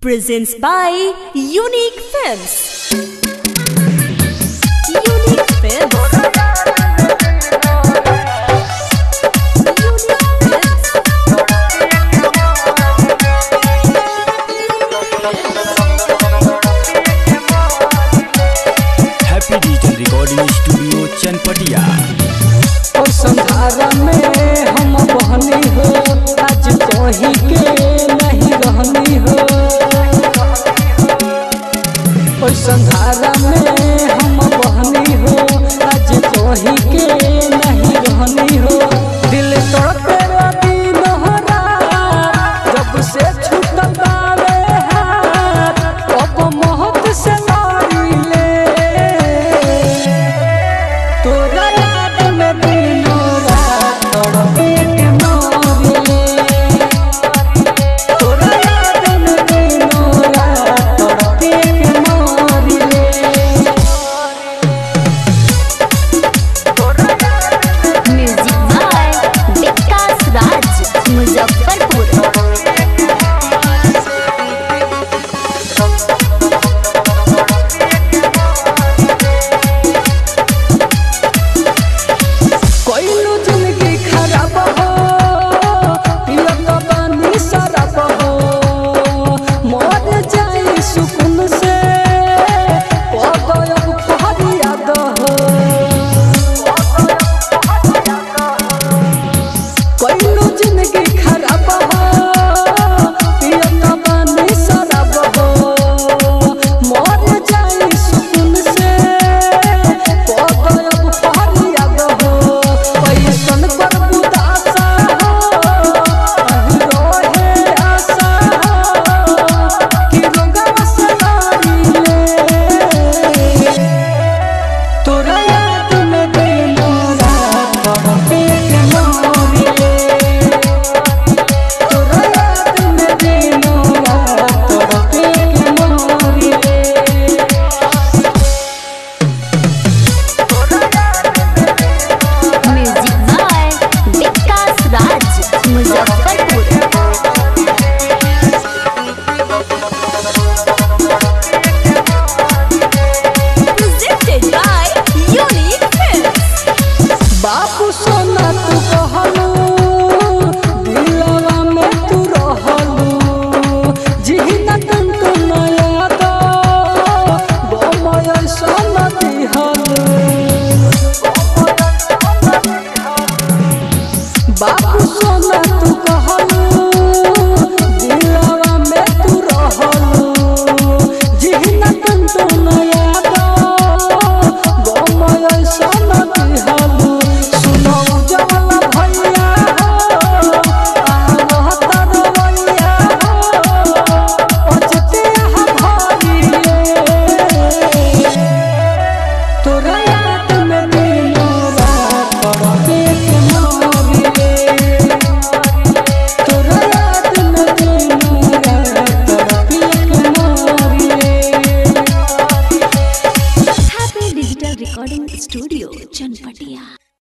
presents by Unique Films. Unique Films. Recording studio Chanpatia और संधारा में हम बहनी हो आज कही